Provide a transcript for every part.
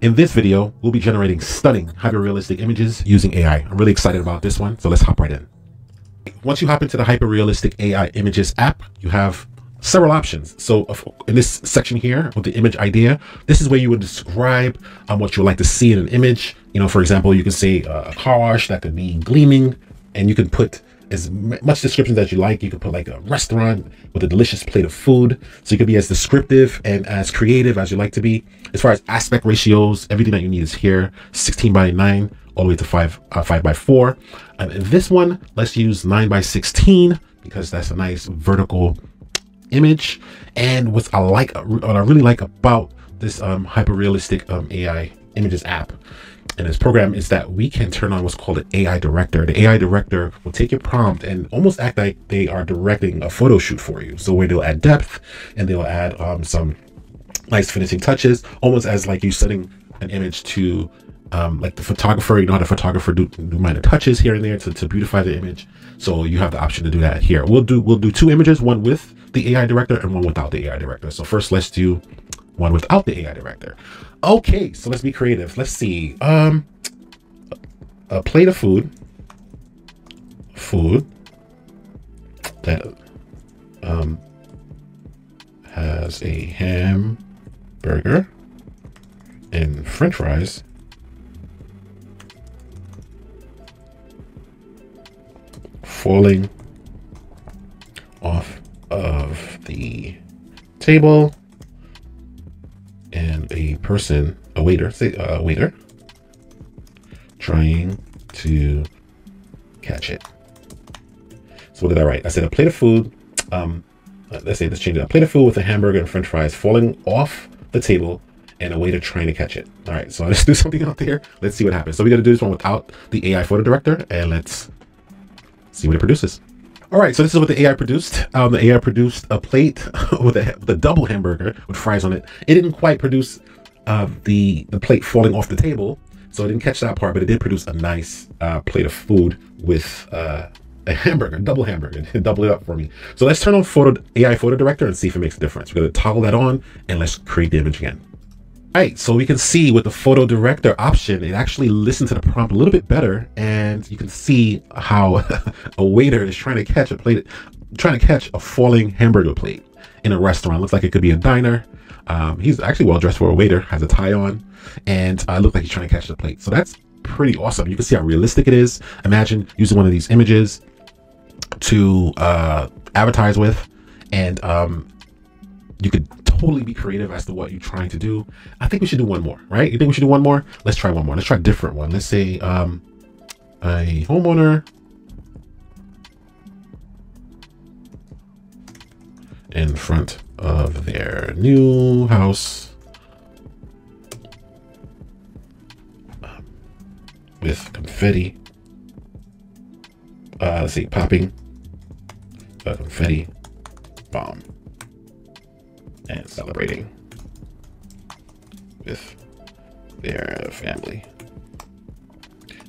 In this video, we'll be generating stunning hyper-realistic images using AI. I'm really excited about this one, so let's hop right in. Once you hop into the hyper-realistic AI images app, you have several options. So in this section here with the image idea, this is where you would describe um, what you would like to see in an image. You know, for example, you can say uh, a car wash that could be gleaming and you can put as much description as you like. You could put like a restaurant with a delicious plate of food. So you could be as descriptive and as creative as you like to be. As far as aspect ratios, everything that you need is here, 16 by 9 all the way to 5 uh, 5 by 4. And this one, let's use 9 by 16 because that's a nice vertical image. And what I like, what I really like about this um, hyper realistic um, AI images app in this program is that we can turn on what's called an AI director. The AI director will take your prompt and almost act like they are directing a photo shoot for you. So where they'll add depth and they'll add um, some nice finishing touches, almost as like you setting an image to um, like the photographer, you know how the photographer do, do minor touches here and there to, to beautify the image. So you have the option to do that here. We'll do we'll do two images, one with the AI director and one without the AI director. So first let's do one without the AI director. Okay, so let's be creative. Let's see. Um, a plate of food. Food that um, has a hamburger and french fries. Falling off of the table person, a waiter, say uh, a waiter, trying to catch it. So what did I write? I said a plate of food. Um, let's say let's change it. A plate of food with a hamburger and French fries falling off the table and a waiter trying to catch it. All right, so let's do something out there. Let's see what happens. So we got to do this one without the AI photo director, and let's see what it produces. All right, so this is what the AI produced. Um, the AI produced a plate with a, with a double hamburger with fries on it. It didn't quite produce uh, the, the plate falling off the table, so I didn't catch that part, but it did produce a nice uh, plate of food with uh, a hamburger, double hamburger, double it up for me. So let's turn on photo AI photo director and see if it makes a difference. We're gonna toggle that on and let's create the image again. Right, so we can see with the photo director option, it actually listens to the prompt a little bit better, and you can see how a waiter is trying to catch a plate, trying to catch a falling hamburger plate in a restaurant. Looks like it could be a diner. Um, he's actually well dressed for a waiter, has a tie on, and uh, looks like he's trying to catch the plate. So that's pretty awesome. You can see how realistic it is. Imagine using one of these images to uh, advertise with, and um, you could totally be creative as to what you're trying to do. I think we should do one more, right? You think we should do one more? Let's try one more. Let's try a different one. Let's say um, a homeowner in front of their new house um, with confetti. Uh, let's see, popping a confetti bomb and celebrating with their family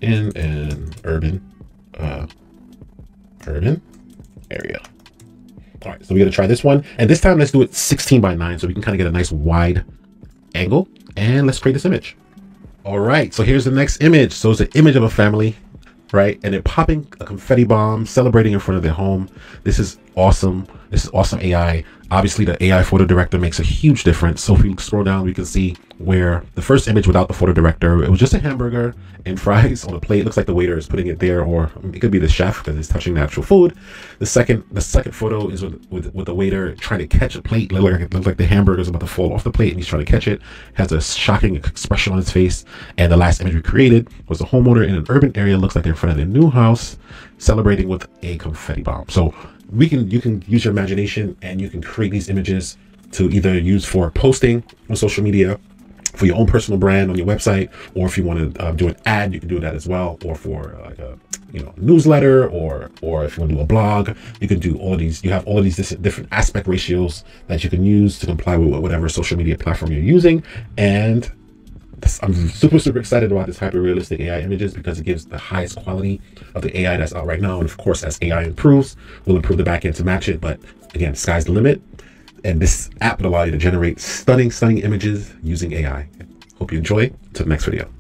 in an urban uh, urban area. All right, so we're gonna try this one, and this time let's do it 16 by 9 so we can kind of get a nice wide angle, and let's create this image. All right, so here's the next image. So it's an image of a family right? And they're popping a confetti bomb, celebrating in front of their home. This is awesome. This is awesome AI. Obviously, the AI photo director makes a huge difference. So if we scroll down, we can see where the first image without the photo director, it was just a hamburger and fries on a plate. It looks like the waiter is putting it there, or it could be the chef because he's touching the actual food. The second, the second photo is with, with, with the waiter trying to catch a plate. Like, looks like the hamburger is about to fall off the plate and he's trying to catch it. Has a shocking expression on his face. And the last image we created was a homeowner in an urban area. Looks like they're in front of their new house, celebrating with a confetti bomb. So we can you can use your imagination and you can create these images to either use for posting on social media for your own personal brand on your website or if you want to uh, do an ad you can do that as well or for uh, like a you know newsletter or or if you want to do a blog you can do all these you have all of these different aspect ratios that you can use to comply with whatever social media platform you're using and I'm super, super excited about this hyper realistic AI images because it gives the highest quality of the AI that's out right now. And of course, as AI improves, we'll improve the backend to match it. But again, sky's the limit. And this app will allow you to generate stunning, stunning images using AI. Hope you enjoy. Until the next video.